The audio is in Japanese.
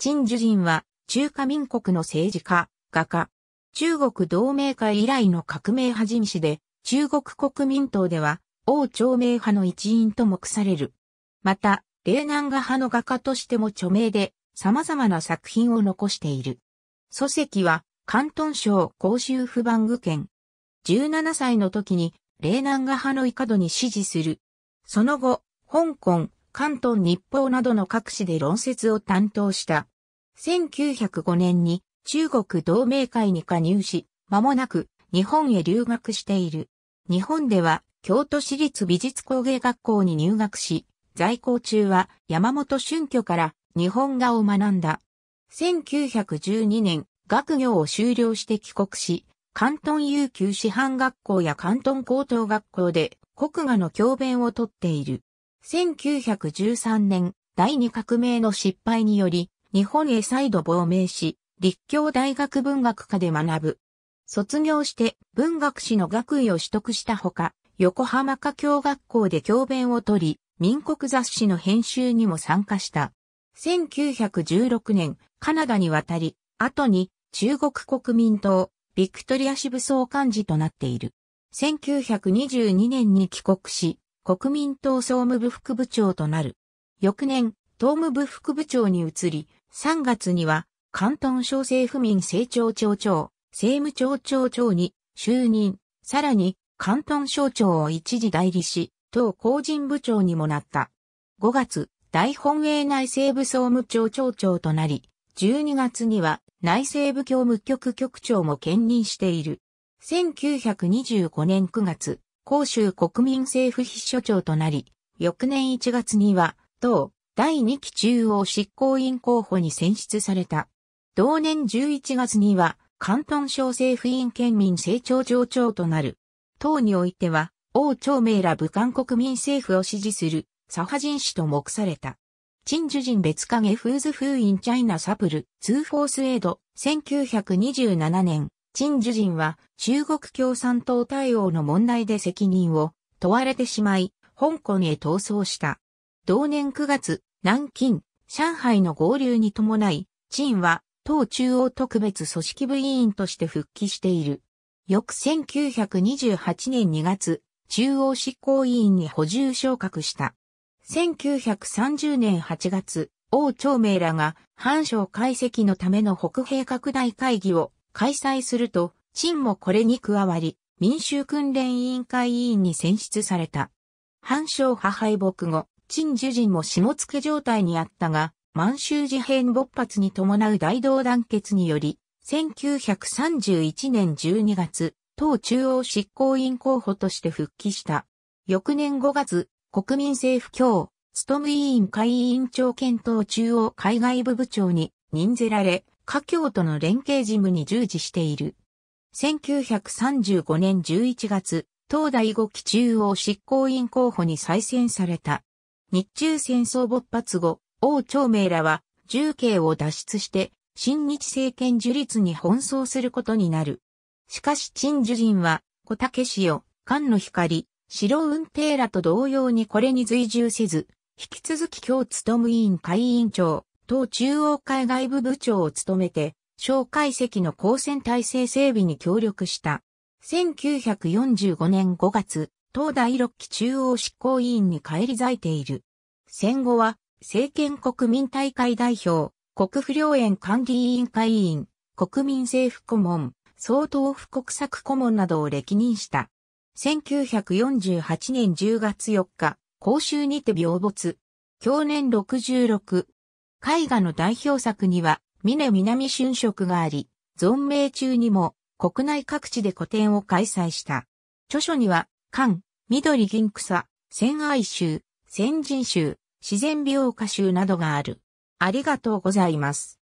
陳樹人は中華民国の政治家、画家。中国同盟会以来の革命始めしで、中国国民党では王朝明派の一員と目される。また、霊南画派の画家としても著名で、様々な作品を残している。祖籍は、関東省甲州府番具県。17歳の時に、霊南画派の帝に支持する。その後、香港、関東日報などの各紙で論説を担当した。1905年に中国同盟会に加入し、間もなく日本へ留学している。日本では京都市立美術工芸学校に入学し、在校中は山本春居から日本画を学んだ。1912年、学業を修了して帰国し、関東悠久師範学校や関東高等学校で国画の教鞭をとっている。1913年、第二革命の失敗により、日本へ再度亡命し、立教大学文学科で学ぶ。卒業して文学史の学位を取得したほか、横浜華教学校で教鞭を取り、民国雑誌の編集にも参加した。1916年、カナダに渡り、後に中国国民党、ビクトリア支部総幹事となっている。1922年に帰国し、国民党総務部副部長となる。翌年、党務部副部長に移り、3月には、関東省政府民政調庁長、政務庁長長に就任、さらに、関東省庁を一時代理し、党公人部長にもなった。5月、大本営内政部総務庁長長となり、12月には内政部教務局局長も兼任している。1925年9月、甲州国民政府秘書長となり、翌年1月には、党、第2期中央執行委員候補に選出された。同年11月には、関東省政府院県民成長上長となる。党においては、王朝明ら武漢国民政府を支持する、左派人士と目された。陳樹人別影フーズ封印チャイナサプル、ツーフォースエイド、1927年、陳樹人は中国共産党対応の問題で責任を問われてしまい、香港へ逃走した。同年9月、南京、上海の合流に伴い、陳は党中央特別組織部委員として復帰している。翌1928年2月、中央執行委員に補充昇格した。1930年8月、王朝明らが藩省解析のための北平拡大会議を開催すると、陳もこれに加わり、民衆訓練委員会委員に選出された。藩省派敗北後、陳樹人も下付け状態にあったが、満州事変勃発に伴う大同団結により、1931年12月、党中央執行委員候補として復帰した。翌年5月、国民政府協、務委員会委員長兼党中央海外部部長に任ぜられ、華僑との連携事務に従事している。1935年11月、東大5期中央執行委員候補に再選された。日中戦争勃発後、王朝明らは重慶を脱出して新日政権樹立に奔走することになる。しかし陳樹人は小竹潮、菅野光、白雲亭らと同様にこれに随従せず、引き続き今日務委員会委員長、党中央海外部部長を務めて、小解析の光線体制整備に協力した。1945年5月、東大六期中央執行委員に返り咲いている。戦後は、政権国民大会代表、国府領園管理委員会委員、国民政府顧問、総統府国策顧問などを歴任した。1948年10月4日、公衆にて病没。去年66、絵画の代表作には、峰南春色があり、存命中にも国内各地で個展を開催した。著書には、漢、緑銀草、仙愛集、先人集、自然美容歌集などがある。ありがとうございます。